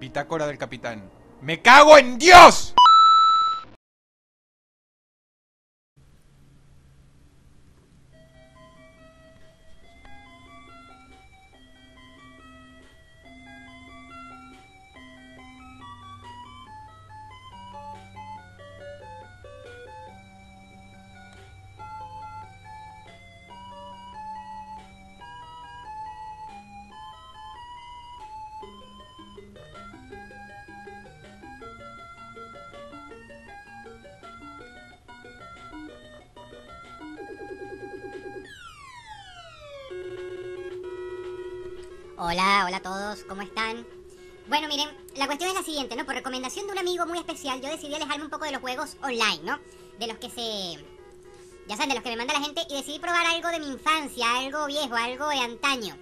Bitácora del capitán. ¡Me cago en Dios! Hola, hola a todos, ¿cómo están? Bueno, miren, la cuestión es la siguiente, ¿no? Por recomendación de un amigo muy especial, yo decidí alejarme un poco de los juegos online, ¿no? De los que se... Ya saben, de los que me manda la gente y decidí probar algo de mi infancia, algo viejo, algo de antaño.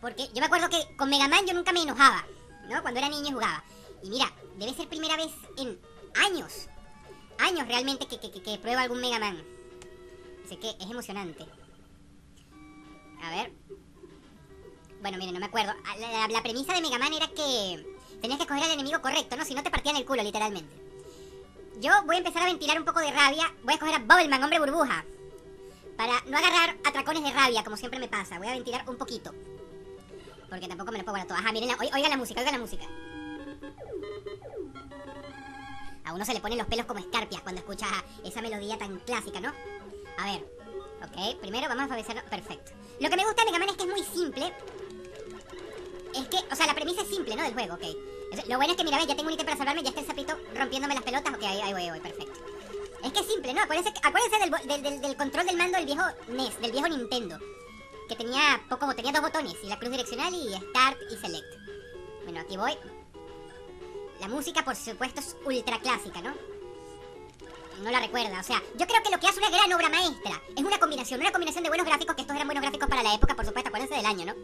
Porque yo me acuerdo que con Mega Man yo nunca me enojaba, ¿no? Cuando era niño jugaba. Y mira, debe ser primera vez en años, años realmente que, que, que, que pruebo algún Mega Man. Así que es emocionante. A ver, bueno, miren, no me acuerdo. Ah, La, premisa de Mega Man era que tenías que escoger al enemigo correcto, ¿no? Si no te partían el culo, literalmente. Yo voy a empezar a ventilar un poco de rabia. Voy a escoger a Bubbleman, hombre burbuja. Para no agarrar atracones de rabia, como siempre me pasa. Voy a ventilar un poquito. Porque tampoco me lo puedo guardar todo. Ajá, miren, la, oi- oigan la música, oigan la música. A uno se le ponen los pelos como escarpias cuando escucha esa melodía tan clásica, ¿no? A ver. Ok, primero vamos a alfabetizarlo. Perfecto. Lo que me gusta de Mega Man es que es muy simple. Es que, o sea, la premisa es simple, ¿no? Del juego, ok. Lo bueno es que, mira, ves, ya tengo un ítem para salvarme, ya está el sapito rompiéndome las pelotas. Ok, ahí, voy, ahí voy, perfecto. Es que es simple, ¿no? Acuérdense, acuérdense del, del, control del mando del viejo NES, del viejo Nintendo. Que tenía poco, tenía dos botones, y la cruz direccional y Start y Select. Bueno, aquí voy. La música, por supuesto, es ultra clásica, ¿no? No la recuerda, o sea, yo creo que lo que hace una gran obra maestra es una combinación, una combinación de buenos gráficos, que estos eran buenos gráficos para la época, por supuesto, acuérdense del año, ¿no?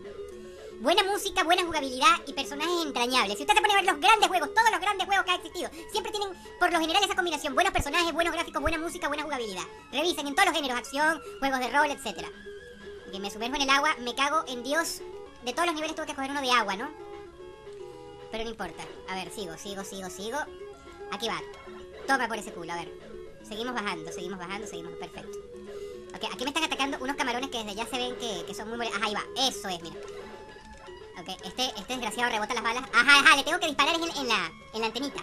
Buena música, buena jugabilidad y personajes entrañables. Si usted se pone a ver los grandes juegos, todos los grandes juegos que ha existido, siempre tienen por lo general esa combinación. Buenos personajes, buenos gráficos, buena música, buena jugabilidad. Revisen en todos los géneros, acción, juegos de rol, etc. Que me sumerjo en el agua, me cago en Dios. De todos los niveles tuve que coger uno de agua, ¿no? Pero no importa. A ver, sigo, sigo, sigo, sigo. Aquí va. Toma por ese culo, a ver. Seguimos bajando, seguimos bajando, seguimos. Perfecto. Ok, aquí me están atacando unos camarones que desde ya se ven que, que son muy molestos. Ajá, ahí va. Eso es, mira. Ok, este, este desgraciado rebota las balas. Ajá, ajá, le tengo que disparar en, la, en la antenita.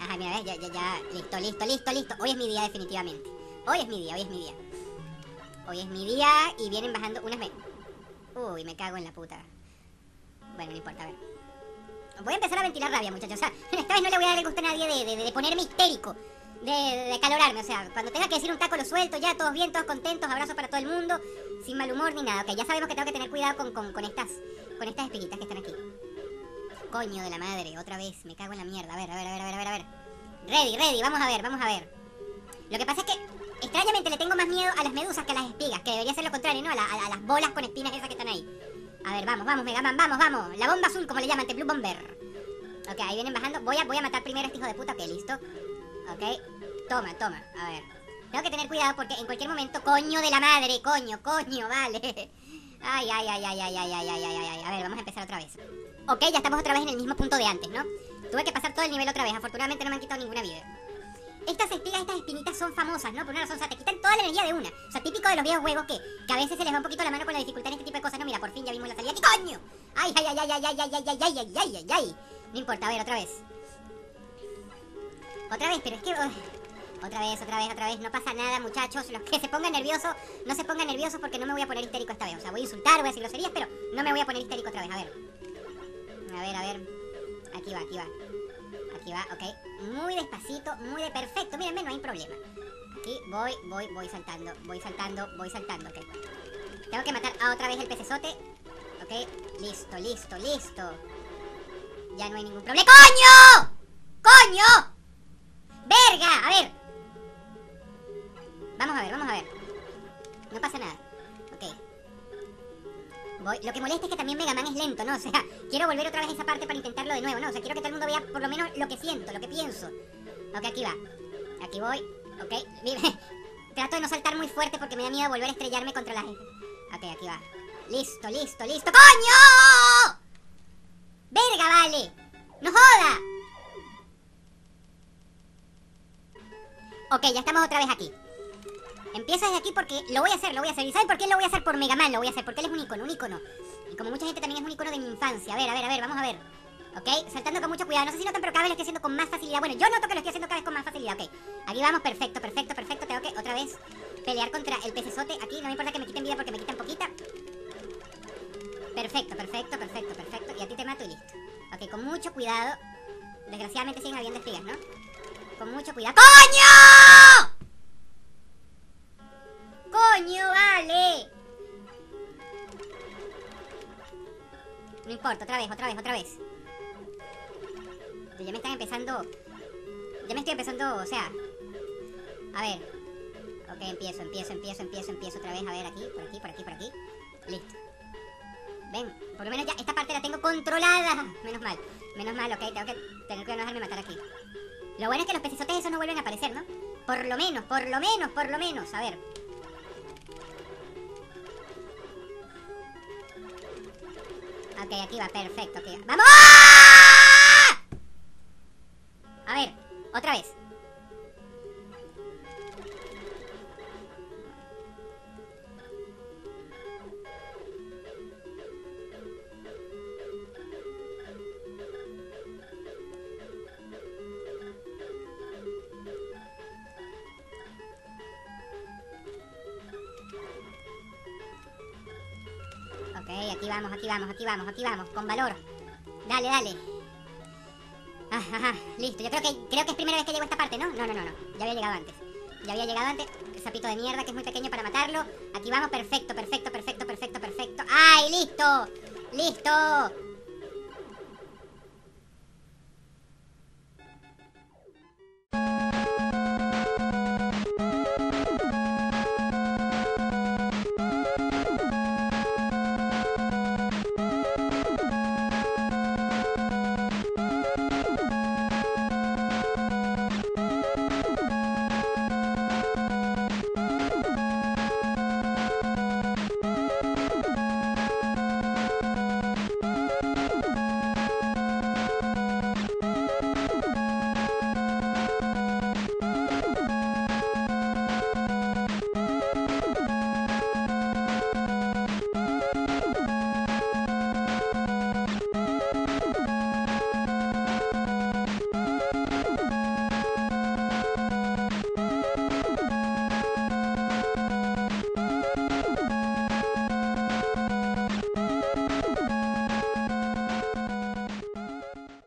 Ajá, mira, ves, ya, ya, ya. Listo, listo, listo, listo. Hoy es mi día, definitivamente. Hoy es mi día, hoy es mi día. Hoy es mi día y vienen bajando unas... me- Uy, me cago en la puta. Bueno, no importa, a ver. Voy a empezar a ventilar rabia, muchachos. O sea, esta vez no le voy a dar el gusto a nadie de, de, de ponerme histérico. De, de calorarme, o sea, cuando tenga que decir un taco lo suelto, ya todos bien, todos contentos, abrazos para todo el mundo, sin mal humor ni nada. Ok, ya sabemos que tengo que tener cuidado con, con, estas con estas espinitas que están aquí. Coño de la madre, otra vez, me cago en la mierda. A ver, a ver, a ver, a ver, a ver. Ready, ready, vamos a ver, vamos a ver. Lo que pasa es que, extrañamente, le tengo más miedo a las medusas que a las espigas, que debería ser lo contrario, ¿no? A las bolas con espinas esas que están ahí. A ver, vamos, vamos, Megaman, vamos, vamos. La bomba azul, como le llaman, The Blue Bomber. Ok, ahí vienen bajando. Voy a, voy a matar primero a este hijo de puta. Ok, listo. Ok. Toma, toma. A ver. Tengo que tener cuidado porque en cualquier momento... Coño de la madre, coño, coño, vale. Ay, ay, ay, ay, ay, ay, ay, ay, ay, ay, ay. A ver, vamos a empezar otra vez. Ok, ya estamos otra vez en el mismo punto de antes, ¿no? Tuve que pasar todo el nivel otra vez. Afortunadamente no me han quitado ninguna vida. Estas espigas, estas espinitas son famosas, ¿no? Por una razón, o sea, te quitan toda la energía de una. O sea, típico de los viejos juegos que, que a veces se les va un poquito la mano con la dificultad en este tipo de cosas. No, mira, por fin ya vimos la salida. ¿Qué coño? Ay, ay, ay, ay, ay, ay, ay, ay, ay, ay, ay, ay, ay, ay. No importa, a ver, otra vez. Otra vez, pero es que... Otra vez, otra vez, otra vez. No pasa nada, muchachos. Los que se pongan nerviosos, no se pongan nerviosos porque no me voy a poner histérico esta vez. O sea, voy a insultar, voy a decir groserías, pero no me voy a poner histérico otra vez. A ver. A ver, a ver. Aquí va, aquí va. Aquí va, ok. Muy despacito, muy de perfecto. Mírenme, no hay problema. Aquí voy, voy, voy saltando, voy saltando, voy saltando, ok. Tengo que matar a otra vez el pecesote. Ok, listo, listo, listo. Ya no hay ningún problema. ¡Coño! ¡Coño! ¡Verga! A ver. Vamos a ver, vamos a ver. No pasa nada. Ok. Voy. Lo que molesta es que también Mega Man es lento, ¿no? O sea, quiero volver otra vez a esa parte para intentarlo de nuevo, ¿no? O sea, quiero que todo el mundo vea por lo menos lo que siento, lo que pienso. Ok, aquí va. Aquí voy. Ok. Trato de no saltar muy fuerte porque me da miedo volver a estrellarme contra la... Ok, aquí va. Listo, listo, listo. ¡Coño! ¡Verga, vale! ¡No joda! Ok, ya estamos otra vez aquí. Empiezo desde aquí porque lo voy a hacer, lo voy a hacer. ¿Y saben por qué lo voy a hacer? Por Mega Man lo voy a hacer, porque él es un icono, un icono. Y como mucha gente también es un icono de mi infancia. A ver, a ver, a ver, vamos a ver. Ok, saltando con mucho cuidado. No sé si notan, pero cada vez lo estoy haciendo con más facilidad. Bueno, yo noto que lo estoy haciendo cada vez con más facilidad. Ok, aquí vamos, perfecto, perfecto, perfecto. Tengo que otra vez pelear contra el pecesote. Aquí no me importa que me quiten vida porque me quitan poquita. Perfecto, perfecto, perfecto, perfecto. Y a ti te mato y listo. Ok, con mucho cuidado. Desgraciadamente siguen habiendo espigas, ¿no? Con mucho cuidado. ¡Coño, importa, otra vez, otra vez, otra vez. Ya me están empezando... Ya me estoy empezando, o sea... A ver. Ok, empiezo, empiezo, empiezo, empiezo, empiezo otra vez. A ver, aquí, por aquí, por aquí, por aquí. Listo. Ven, por lo menos ya esta parte la tengo controlada. Menos mal, menos mal, ok. Tengo que tener que no dejarme matar aquí. Lo bueno es que los pecesotes esos no vuelven a aparecer, ¿no? Por lo menos, por lo menos, por lo menos. A ver. Ok, aquí va, perfecto. Okay. ¡Vamos! A ver, otra vez. Aquí vamos, aquí vamos, aquí vamos, aquí vamos, con valor. Dale, dale. Ah, ajá, listo. Yo creo que creo que es primera vez que llego a esta parte, ¿no? No, no, no, no. Ya había llegado antes. Ya había llegado antes. Sapito de mierda que es muy pequeño para matarlo. Aquí vamos, perfecto, perfecto, perfecto, perfecto, perfecto. ¡Ay, listo! ¡Listo!